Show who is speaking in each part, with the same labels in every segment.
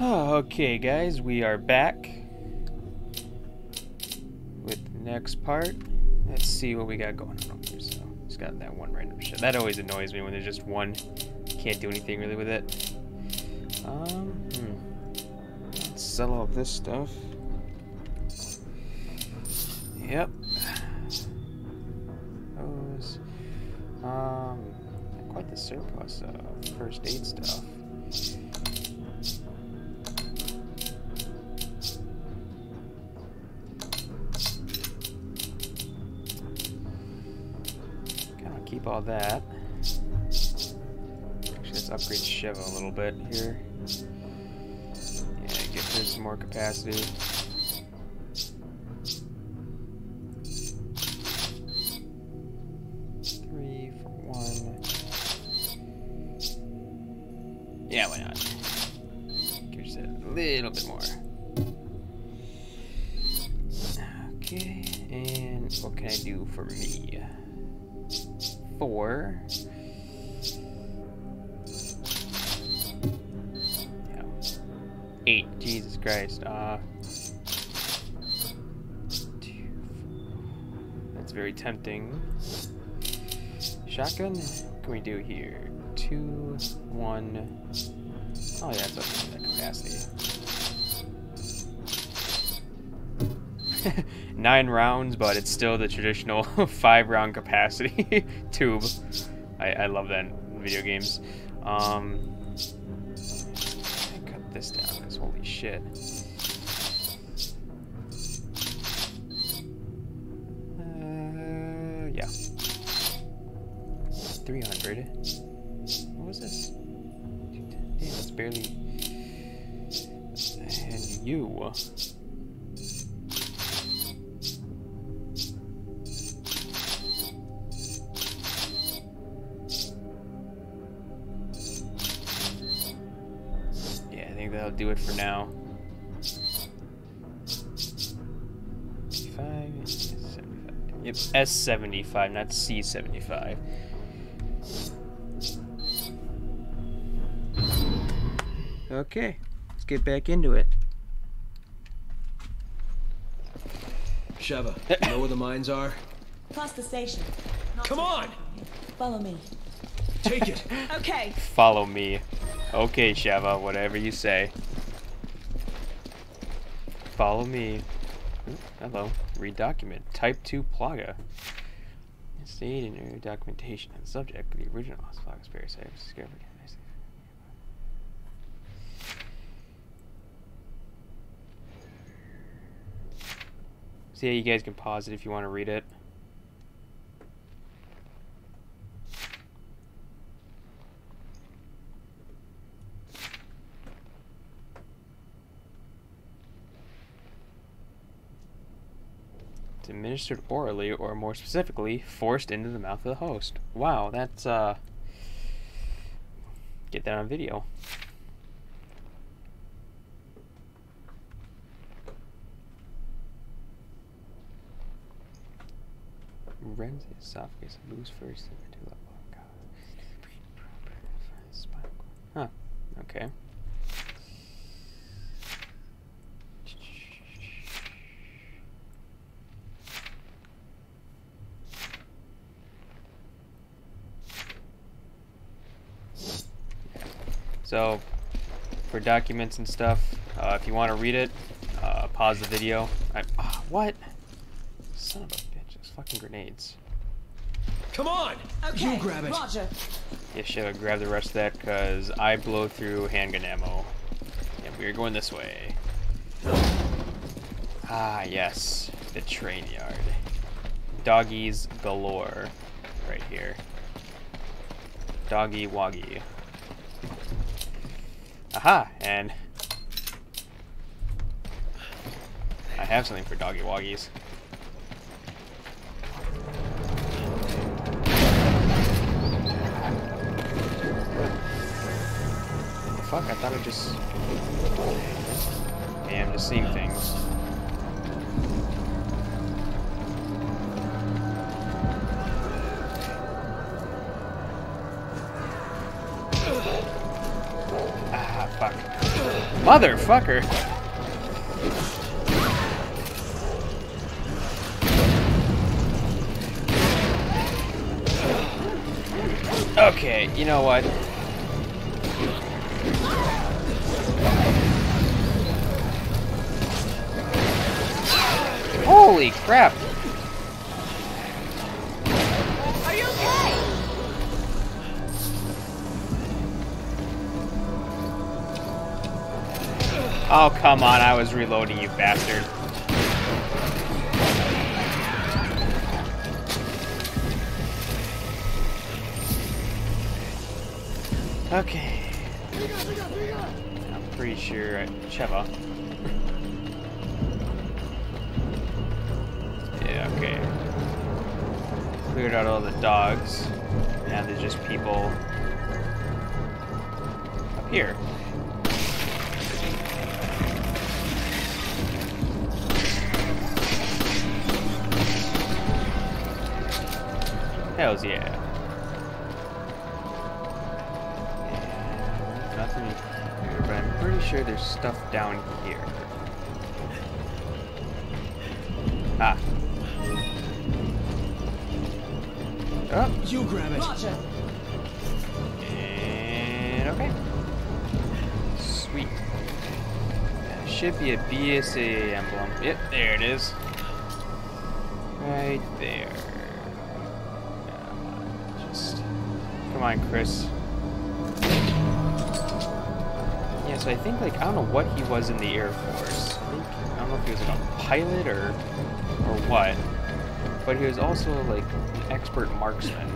Speaker 1: Okay, guys, we are back with the next part. Let's see what we got going on here. So, just got that one random shit. That always annoys me when there's just one. Can't do anything really with it. Um, hmm. Let's sell all this stuff. Yep. Those. Um, quite the surplus of first aid stuff. All that. Actually, let's upgrade Sheva a little bit here. Yeah, give her some more capacity. Four. Eight. Jesus Christ. Uh. That's very tempting. Shotgun? What can we do here? Two, one. Oh yeah, it's up to that capacity. Nine rounds, but it's still the traditional five round capacity tube. I, I love that in video games. Um, cut this down because holy shit. Uh, yeah. 300. 75. Yep, S75, not C75. Okay, let's get back into it.
Speaker 2: Sheva, you know where the mines are?
Speaker 3: Past the station.
Speaker 2: Come on!
Speaker 3: Follow me.
Speaker 2: Take it!
Speaker 3: Okay.
Speaker 1: Follow me. Okay, Sheva, whatever you say. Follow me. Ooh, hello. Read document. Type 2 Plaga. State in your documentation and subject the original Plaga Spirits I discovered. You guys can pause it if you want to read it. Administered orally, or more specifically, forced into the mouth of the host. Wow, that's, uh... Get that on video. Rends the esophagus, lose first and to level. Huh, okay. So, for documents and stuff, uh, if you want to read it, uh, pause the video. I, ah, what? Son of a bitch, those fucking grenades.
Speaker 2: Come on!
Speaker 3: Okay.
Speaker 2: You grab it.
Speaker 3: Roger.
Speaker 1: Yeah, should grab the rest of that because I blow through handgun ammo. And we're going this way. Ah, yes. The train yard. Doggies galore. Right here. Doggy woggy. Aha! And I have something for doggy woggies. Fuck, I thought I just... Yeah, I'm just seeing things. Motherfucker. Okay, you know what? Holy crap! Oh, come on, I was reloading, you bastard. Okay. I'm pretty sure I... Sheva. yeah, okay. Cleared out all the dogs. Now there's just people up here. Hells yeah. And nothing here, but I'm pretty sure there's stuff down here. Ah. Oh,
Speaker 2: You grab it.
Speaker 3: Roger.
Speaker 1: and okay. Sweet. That should be a BSAA emblem. Yep, there it is. Right there. On, Chris. Yeah, so I think like I don't know what he was in the Air Force. I think I don't know if he was like a pilot or or what. But he was also like an expert marksman.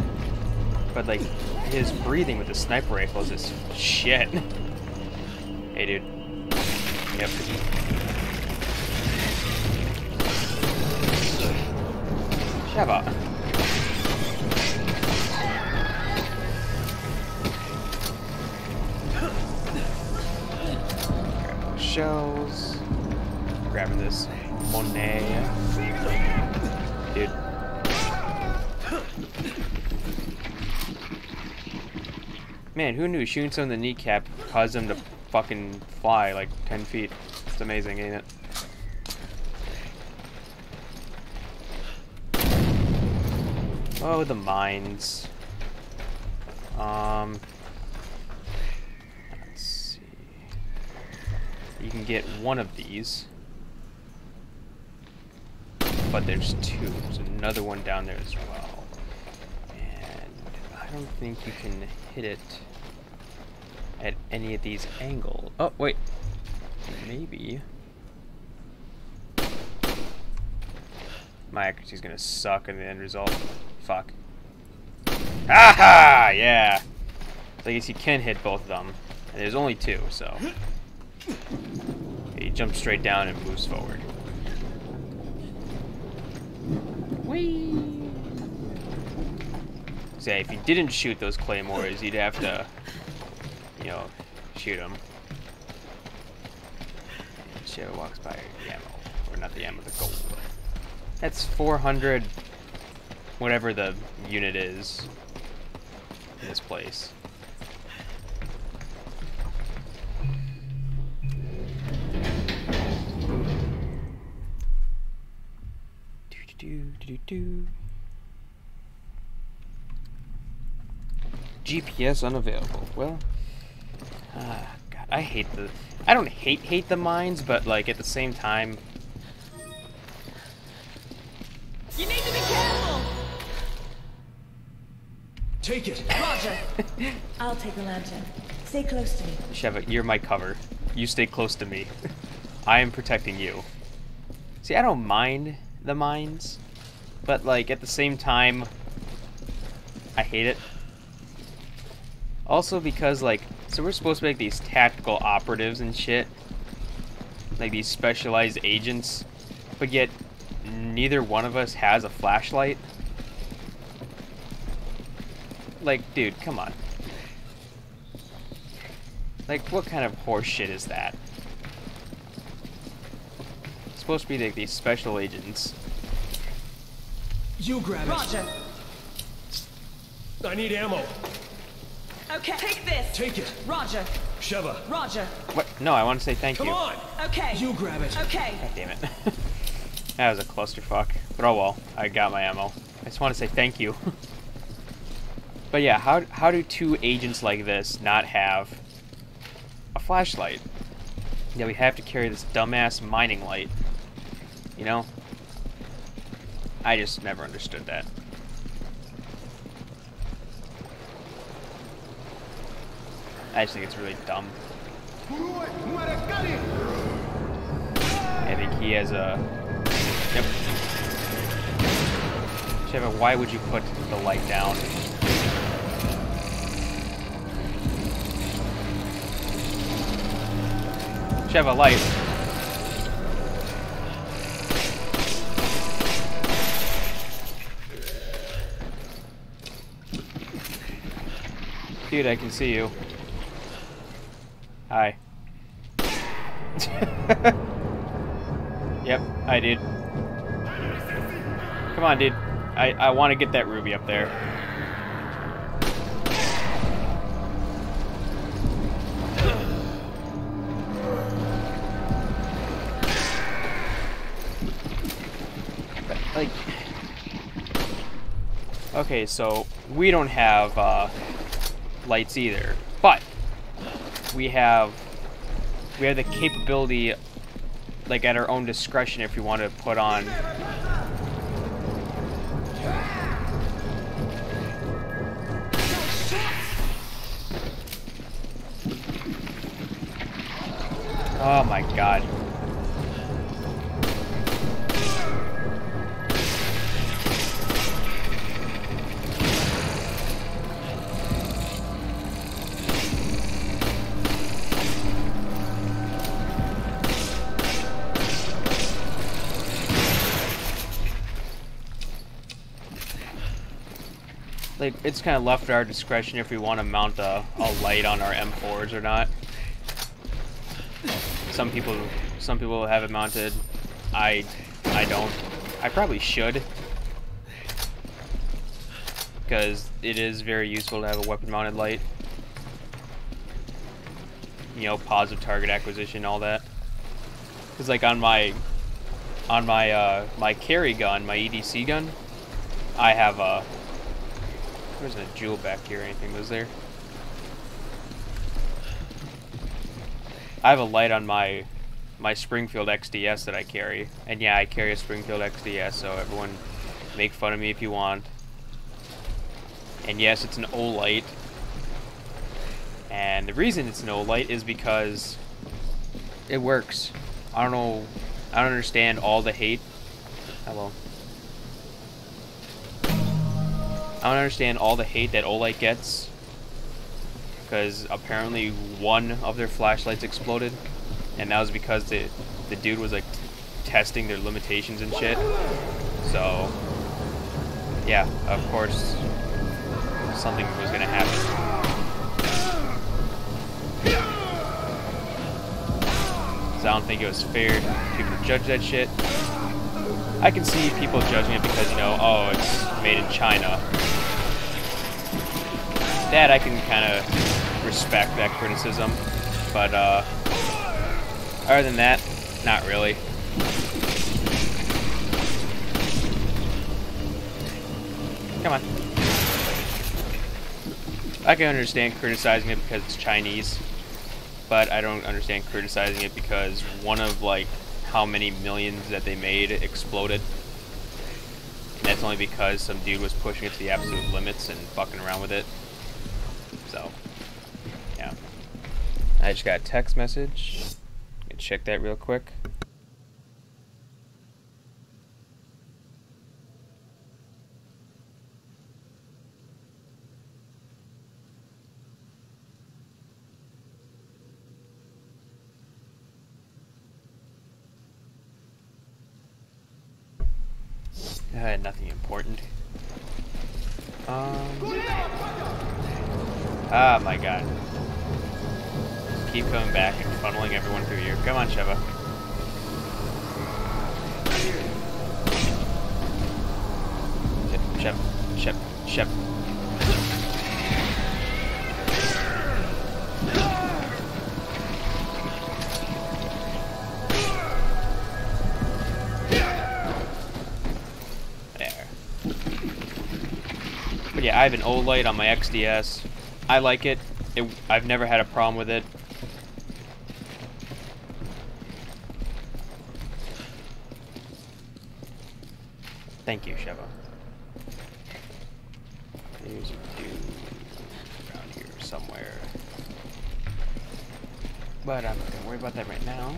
Speaker 1: But like his breathing with the sniper rifle is just shit. hey dude. Yep. Sheva. Shells. Grabbing this Monet. Dude. Man, who knew shooting someone in the kneecap caused them to fucking fly like 10 feet? It's amazing, ain't it? Oh, the mines. Um, let's see. You can get one of these, but there's two. There's another one down there as well, and I don't think you can hit it at any of these angles. Oh, wait. Maybe. My accuracy's gonna suck in the end result. Fuck. Aha! Yeah! So I guess you can hit both of them. And there's only two, so. Jumps straight down and moves forward. Whee! Say, if you didn't shoot those claymores, you'd have to, you know, shoot them. Shadow walks by ammo. Or not the ammo, the gold. That's 400, whatever the unit is in this place. GPS unavailable. Well, ah, God, I hate the. I don't hate hate the mines, but like at the same time,
Speaker 3: You need to be careful.
Speaker 2: Take it.
Speaker 3: Roger. I'll take the lantern. Stay close to me.
Speaker 1: Sheva, you're my cover. You stay close to me. I am protecting you. See, I don't mind the mines, but like at the same time, I hate it. Also because like, so we're supposed to make these tactical operatives and shit, like these specialized agents, but yet neither one of us has a flashlight. Like, dude, come on. Like, what kind of horse shit is that? It's supposed to be like these special agents.
Speaker 2: You grab it.
Speaker 3: Roger.
Speaker 2: it. I need ammo.
Speaker 3: Okay. Take this.
Speaker 2: Take it.
Speaker 3: Roger.
Speaker 2: Sheva,
Speaker 3: Roger.
Speaker 1: What? No, I want to say thank
Speaker 2: come
Speaker 1: you.
Speaker 2: on!
Speaker 3: Okay.
Speaker 2: You grab it.
Speaker 3: Okay.
Speaker 1: God damn it. that was a clusterfuck. But oh well, I got my ammo. I just want to say thank you. but yeah, how, how do two agents like this not have a flashlight? Yeah, we have to carry this dumbass mining light. You know? I just never understood that. I just think it's really dumb. I think he has a. Yep. Sheva, why would you put the light down? Sheva, light. Dude, I can see you. Hi. yep, I did. Come on, dude. I, I want to get that ruby up there. Like, okay, so we don't have uh, lights either, we have we have the capability like at our own discretion if we want to put on Oh my god. It's kind of left at our discretion if we want to mount a, a light on our M4s or not. Some people, some people have it mounted. I, I don't. I probably should, because it is very useful to have a weapon-mounted light. You know, positive target acquisition, all that. Because like on my, on my uh, my carry gun, my EDC gun, I have a there wasn't a jewel back here or anything, was there? I have a light on my my Springfield XDS that I carry. And yeah, I carry a Springfield XDS, so everyone make fun of me if you want. And yes, it's an Olight. And the reason it's an light is because it works. I don't know, I don't understand all the hate. Hello. I don't understand all the hate that Olight gets. Because apparently one of their flashlights exploded. And that was because the, the dude was like testing their limitations and shit. So, yeah, of course, something was gonna happen. So I don't think it was fair people to judge that shit. I can see people judging it because, you know, oh, it's made in China. That I can kind of respect that criticism. But, uh, other than that, not really. Come on. I can understand criticizing it because it's Chinese, but I don't understand criticizing it because one of, like, how many millions that they made exploded. And that's only because some dude was pushing it to the absolute limits and fucking around with it. So, yeah. I just got a text message. Check that real quick. Yeah, I have an Olight on my XDS. I like it. it. I've never had a problem with it. Thank you, Sheva. There's a dude around here somewhere. But I'm not gonna worry about that right now.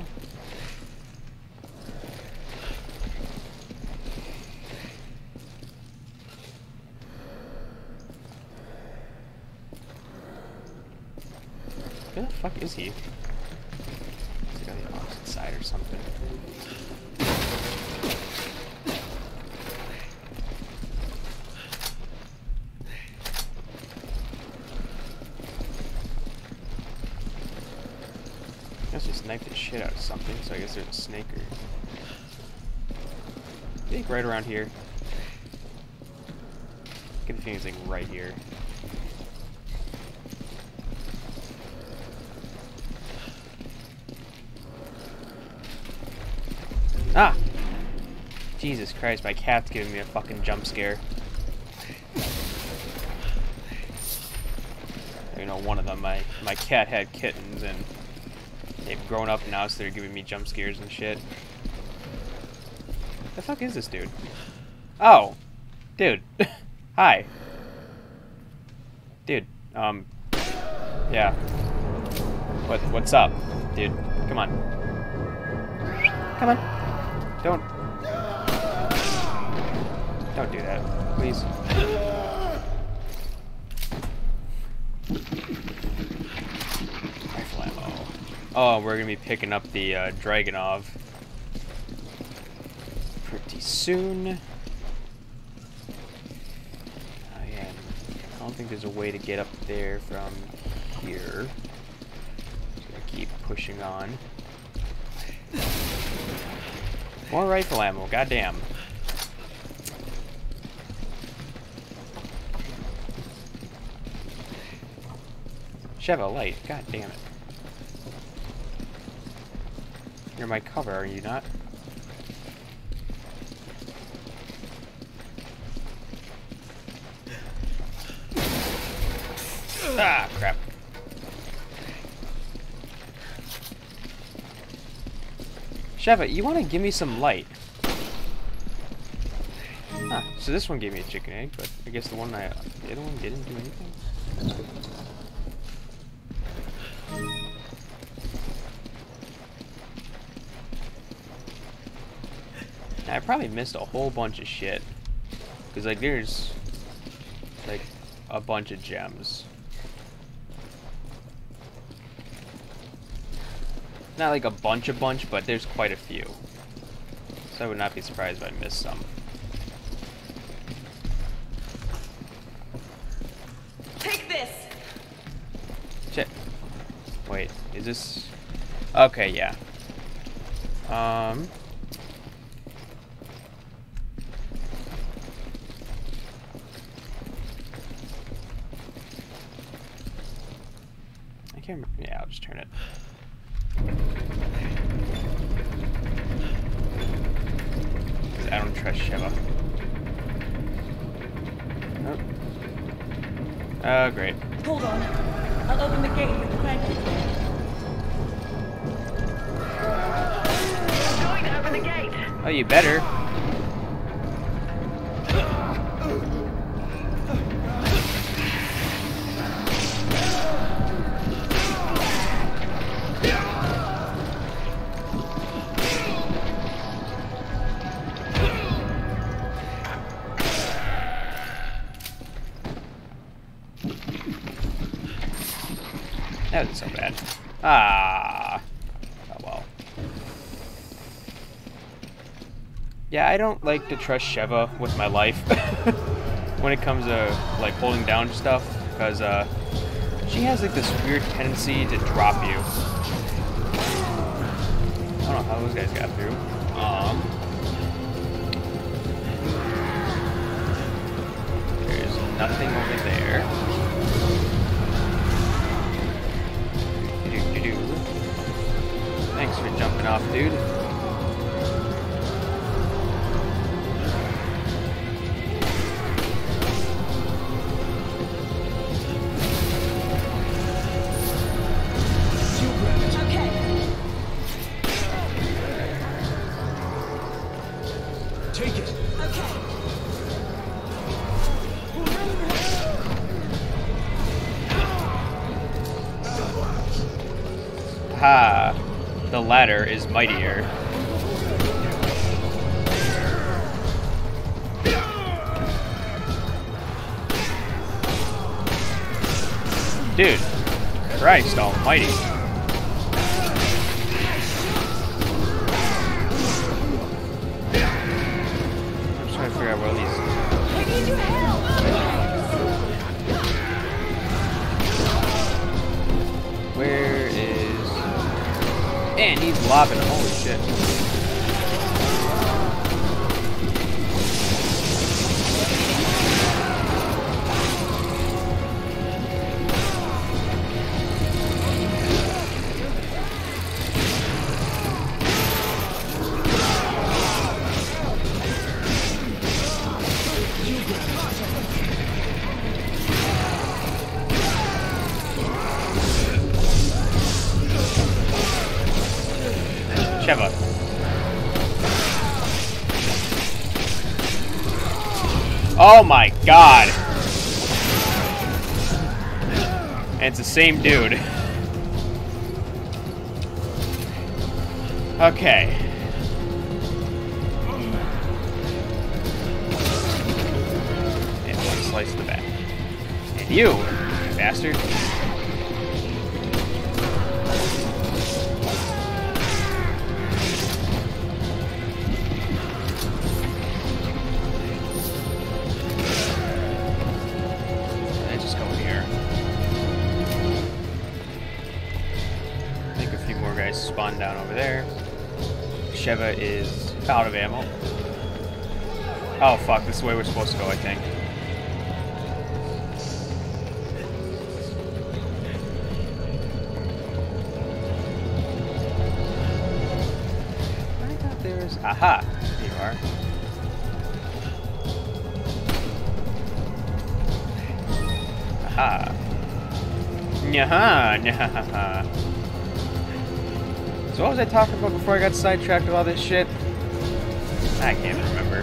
Speaker 1: Where the fuck is he? Is he on the opposite side or something? I guess he sniped the shit out of something, so I guess there's a snake or... I think right around here. It's like right here. Ah! Jesus Christ, my cat's giving me a fucking jump scare. You know, one of them, my, my cat had kittens and they've grown up now, so they're giving me jump scares and shit. The fuck is this dude? Oh! Dude. Hi. Dude, um... Yeah. What, what's up? Dude, come on. Come on. Don't. Don't do that, please. Rifle ammo. Oh, we're gonna be picking up the uh, Dragunov pretty soon. Oh yeah, I don't think there's a way to get up there from here. Keep pushing on. More rifle ammo, goddamn. Sheva light, god damn it. You're my cover, are you not? ah, crap. Sheva, you want to give me some light? Huh, so this one gave me a chicken egg, but I guess the one I, the other one didn't do anything. I probably missed a whole bunch of shit. Because, like, there's, like, a bunch of gems. Not like a bunch a bunch, but there's quite a few. So I would not be surprised if I missed some.
Speaker 3: Take this.
Speaker 1: Shit. Wait, is this... Okay, yeah. Um... I can't remember. Yeah, I'll just turn it. I don't trust Sheva. Oh. Oh, great.
Speaker 3: Hold on. I'll open the gate with the cranky.
Speaker 4: Open the gate.
Speaker 1: Oh, you better. Don't like to trust Sheva with my life when it comes to like holding down stuff because uh, she has like this weird tendency to drop you. I don't know how those guys got through. Um, there's nothing over there. Thanks for jumping off, dude. Christ almighty. I'm just trying to figure out where all these
Speaker 3: I need your help.
Speaker 1: Where is... And he's lobbing. Holy shit. Oh my god. And it's the same dude. Okay. Down over there. Sheva is out of ammo. Oh fuck, this is the way we're supposed to go, I think. I thought there was. Aha! You are. Aha. Nyaha, nyaha. So what was I talking about before I got sidetracked with all this shit? I can't even remember.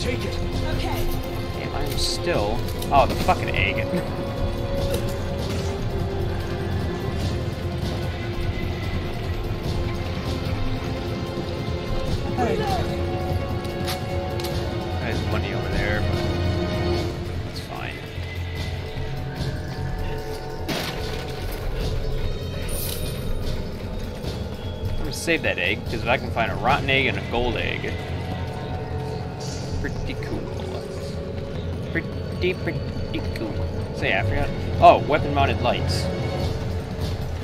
Speaker 2: Take it.
Speaker 3: Okay.
Speaker 1: Damn, I'm still... Oh, the fucking egg. save that egg, because if I can find a rotten egg and a gold egg, pretty cool. Pretty, pretty cool. So yeah, I forgot. Oh, weapon-mounted lights.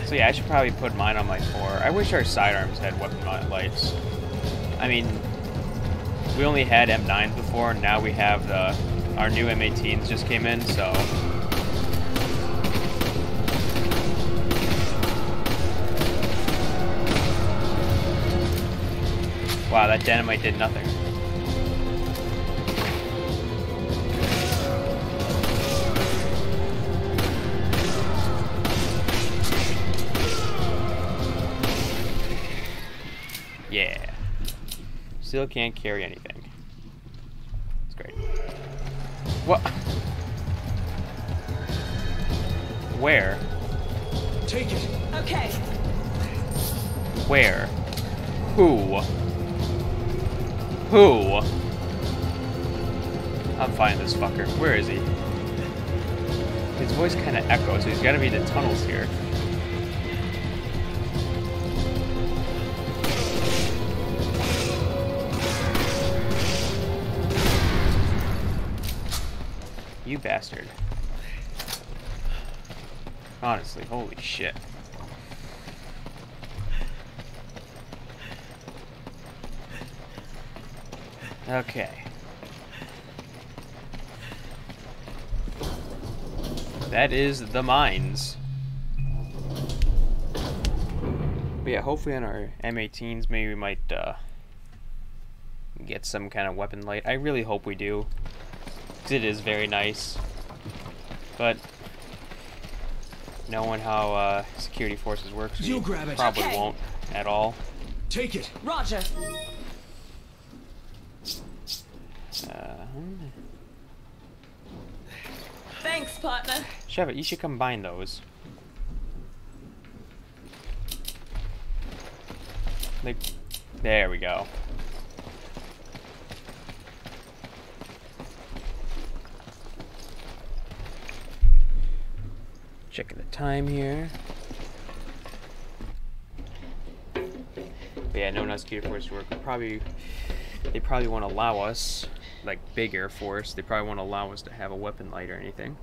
Speaker 1: So yeah, I should probably put mine on my four. I wish our sidearms had weapon-mounted lights. I mean, we only had M9s before, and now we have the our new M18s just came in, so Wow, that dynamite did nothing. Yeah. Still can't carry anything. It's great. What? Where?
Speaker 2: Take it.
Speaker 3: Okay.
Speaker 1: Where? Who? Who? I'm finding this fucker. Where is he? His voice kind of echoes, so he's got to be in the tunnels here. You bastard. Honestly, holy shit. Okay. That is the mines. But yeah, hopefully on our M18s, maybe we might uh, get some kind of weapon light. I really hope we do. Because it is very nice. But knowing how uh, security forces work, we
Speaker 2: You grab it.
Speaker 1: probably
Speaker 3: Okay.
Speaker 1: won't at all.
Speaker 2: Take it.
Speaker 3: Roger.
Speaker 1: Uh,
Speaker 3: Thanks, partner.
Speaker 1: Sheva, you should combine those. Like, there we go. Checking the time here. But yeah, no one else catered to work. Probably, they probably won't allow us like big Air Force, they probably won't allow us to have a weapon light or anything.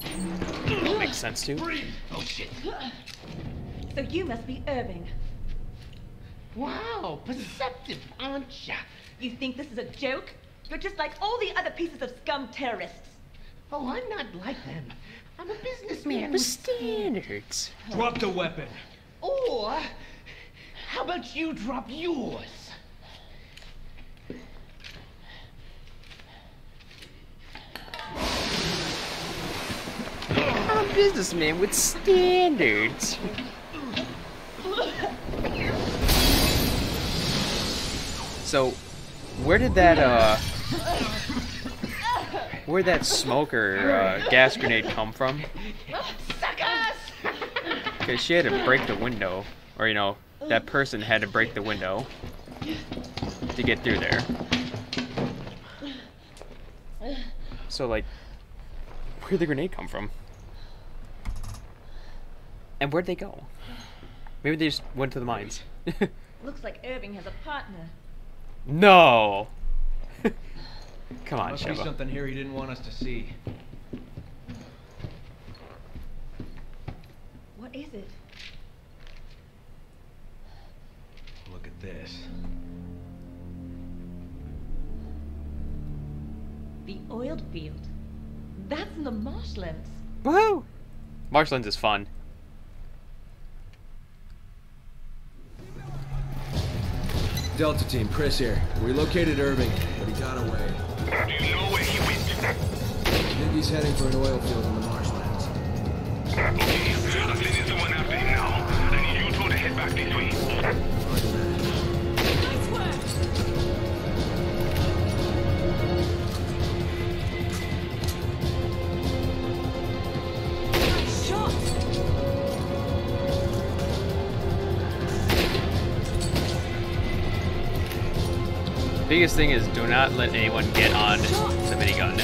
Speaker 1: That makes sense too.
Speaker 2: Oh shit.
Speaker 3: So you must be Irving.
Speaker 4: Wow, perceptive, aren't ya?
Speaker 3: You think this is a joke? You're just like all the other pieces of scum terrorists.
Speaker 4: Oh, I'm not like them. I'm a businessman.
Speaker 1: the
Speaker 4: with-
Speaker 1: standards.
Speaker 2: Drop the weapon.
Speaker 4: Or, how about you drop yours?
Speaker 1: I'm a businessman with standards. So, where did that uh, where that smoker uh, gas grenade come from? Because she had to break the window, or you know, that person had to break the window to get through there. So like, where'd the grenade come from? And where'd they go? Maybe they just went to the mines.
Speaker 3: Looks like Irving has a partner.
Speaker 1: no. Come on,
Speaker 2: Must be something here he didn't want us to see.
Speaker 3: What is it?
Speaker 2: Look at this.
Speaker 3: The oiled field. That's in the marshlands.
Speaker 1: Woohoo! Marshlands is fun.
Speaker 2: Delta team, Chris here. We located Irving, but he got away.
Speaker 5: Do you know where he went?
Speaker 2: I Think he's heading for an oil field in the marshlands.
Speaker 5: Okay, Flynn is the one after him now. I need you two to head back this way.
Speaker 1: Biggest thing is do not let anyone get on the minigun.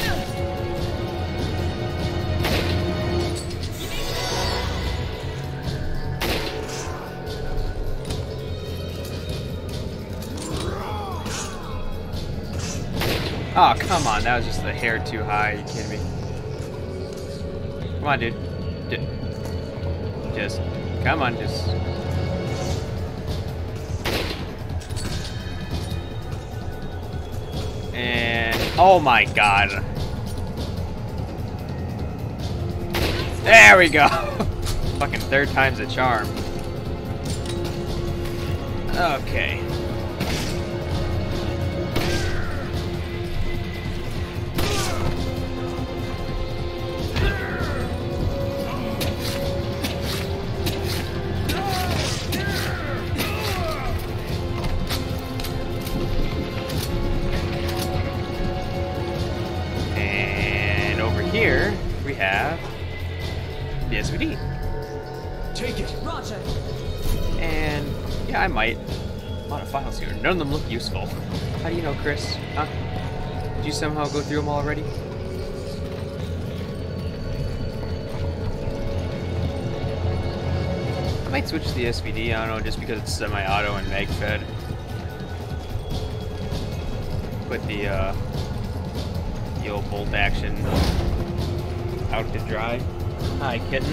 Speaker 1: Oh, come on. That was just the hair too high. Are you kidding me? Come on, dude. Ju- Just, come on, just. Oh my god. There we go. Fucking third time's a charm. Okay. Here we have the SVD.
Speaker 2: Take it.
Speaker 3: Roger.
Speaker 1: And yeah, I might. A lot of files here. None of them look useful. How do you know, Chris? Huh? Did you somehow go through them already? I might switch to the SVD. I don't know, just because it's semi-auto and mag-fed. Put the uh, the old bolt action out to dry. Hi, kitten.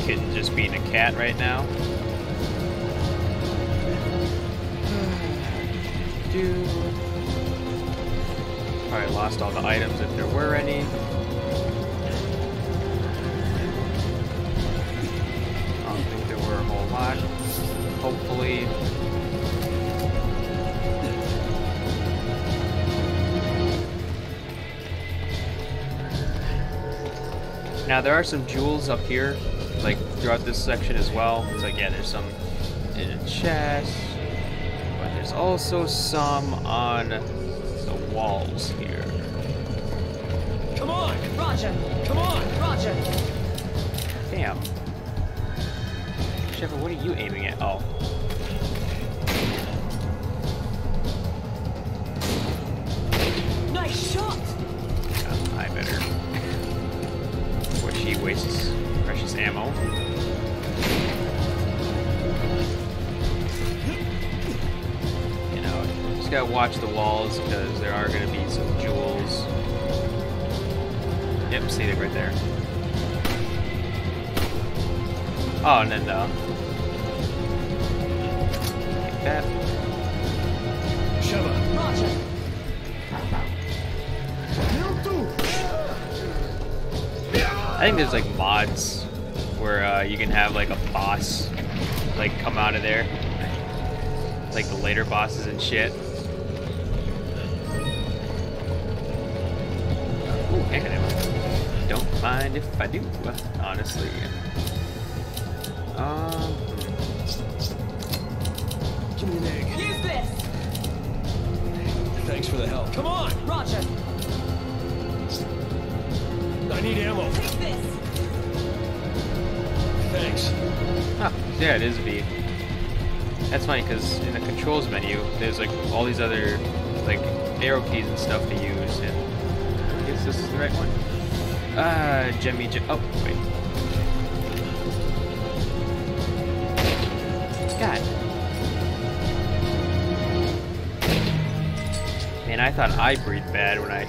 Speaker 1: Kitten just being a cat right now. Do probably lost all the items if there were any. I don't think there were a whole lot. Hopefully. Now there are some jewels up here, like throughout this section as well. It's like yeah, there's some in a chest, but there's also some on the walls here.
Speaker 2: Come on.
Speaker 3: Roger.
Speaker 2: Come on.
Speaker 3: Roger.
Speaker 1: Damn. Sheva, what are you aiming at? Oh.
Speaker 3: Nice shot!
Speaker 1: Wastes precious ammo. You know, just gotta watch the walls because there are gonna be some jewels. Yep, see it right there. Oh, and then uh, take that. Think there's like mods where uh, you can have like a boss like come out of there, like the later bosses and shit. Ooh, handgun ammo. Don't mind if I do, honestly. Um,
Speaker 2: Give me an egg.
Speaker 3: Use this!
Speaker 2: Thanks for the help. Come on!
Speaker 3: Roger.
Speaker 2: I need ammo.
Speaker 3: Take this!
Speaker 2: Thanks.
Speaker 1: oh, yeah, it is V. That's funny because in the controls menu, there's like all these other like arrow keys and stuff to use, and I guess this is the right one. Ah, Jemmy. Gem- oh, wait. God. Man, I thought I breathed bad when I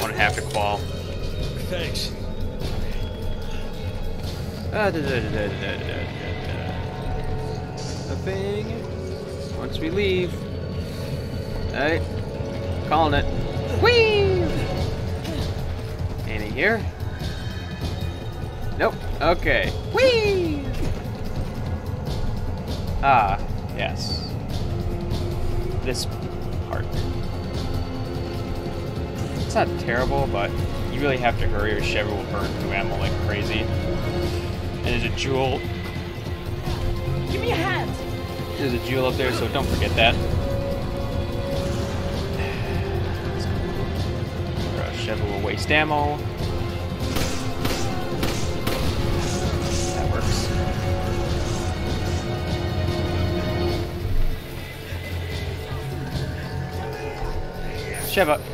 Speaker 1: want to have to qual.
Speaker 2: Thanks.
Speaker 1: Ah, da, da, da, the thing. Once we leave. Alright. Calling it. Whee! Any here? Nope. Okay. Whee! Ah, yes. This part. It's not terrible, but you really have to hurry or Chevy will burn through ammo like crazy. And there's a jewel.
Speaker 3: Give me a hand!
Speaker 1: There's a jewel up there, so don't forget that. Chevy will waste ammo. That works. Sheva.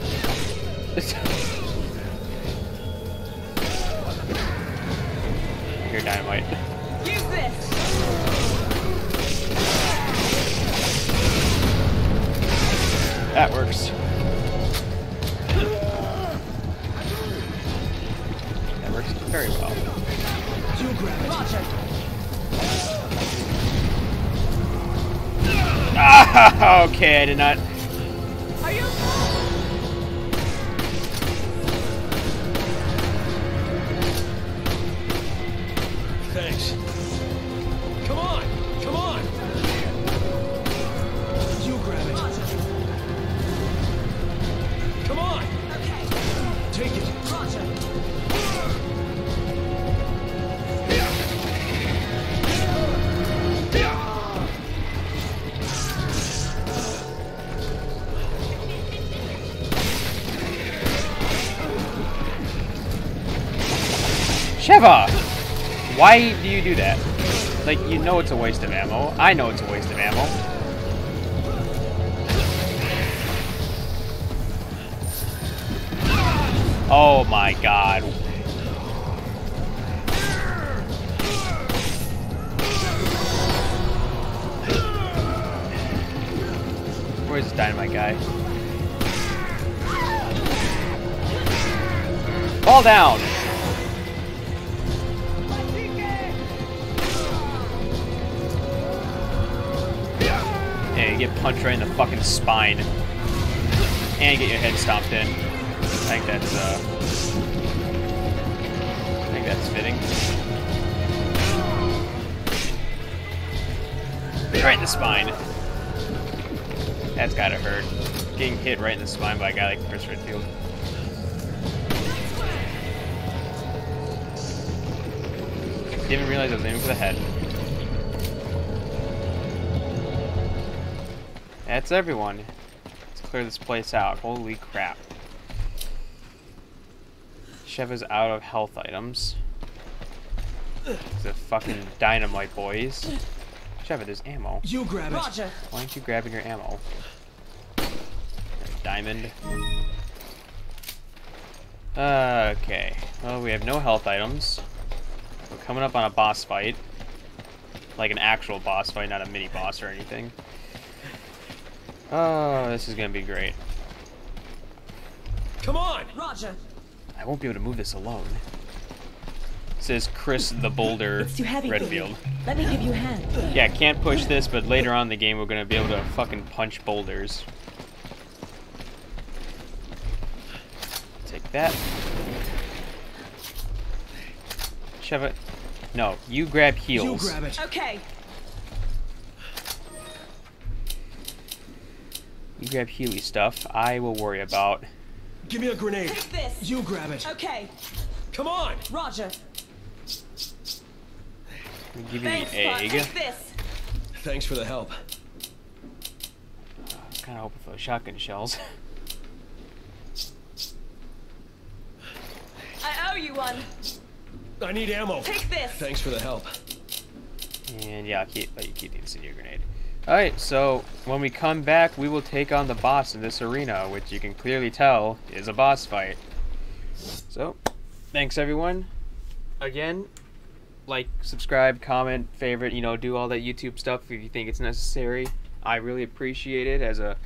Speaker 1: Why do you do that? Like, you know it's a waste of ammo. I know it's a waste of ammo. Oh my god. Where's this dynamite guy? Fall down! Get punched right in the fucking spine. And get your head stomped in. I think that's, uh... I think that's fitting. Right in the spine. That's gotta hurt. Getting hit right in the spine by a guy like Chris Redfield. Didn't realize I was aiming for the head. That's everyone. Let's clear this place out. Holy crap. Chev is out of health items. The fucking dynamite boys. Sheva, there's ammo.
Speaker 2: You grab it.
Speaker 3: Roger.
Speaker 1: Why aren't you grabbing your ammo? Diamond. Okay. Well, we have no health items. We're coming up on a boss fight. Like an actual boss fight, not a mini boss or anything. Oh, this is gonna be great.
Speaker 2: Come on.
Speaker 3: Roger.
Speaker 1: I won't be able to move this alone. Says Chris the Boulder
Speaker 3: It's too heavy
Speaker 1: Redfield.
Speaker 3: you. Let me give you a hand.
Speaker 1: Yeah, can't push this, but later on in the game we're gonna be able to fucking punch boulders. Take that. Shove it. No, you grab
Speaker 2: heels.
Speaker 1: You
Speaker 2: grab it.
Speaker 3: Okay.
Speaker 1: You grab Healy stuff. I will worry about.
Speaker 2: Give me a grenade.
Speaker 3: Take this.
Speaker 2: You grab it.
Speaker 3: Okay.
Speaker 2: Come on.
Speaker 3: Roger.
Speaker 1: I'll give you
Speaker 3: Thanks,
Speaker 1: the
Speaker 3: Clark.
Speaker 1: egg.
Speaker 3: Take this.
Speaker 2: Thanks for the help.
Speaker 1: I was kind of hoping for those shotgun shells.
Speaker 3: I owe you one.
Speaker 2: I need ammo.
Speaker 3: Take this.
Speaker 2: Thanks for the help.
Speaker 1: And yeah, I'll keep, let you keep the incendiary grenade. Alright, so when we come back, we will take on the boss in this arena, which you can clearly tell is a boss fight. So, thanks everyone. Again, like, subscribe, comment, favorite, you know, do all that YouTube stuff if you think it's necessary. I really appreciate it as a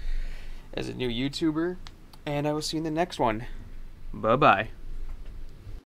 Speaker 1: as a new YouTuber. And I will see you in the next one. Bye bye.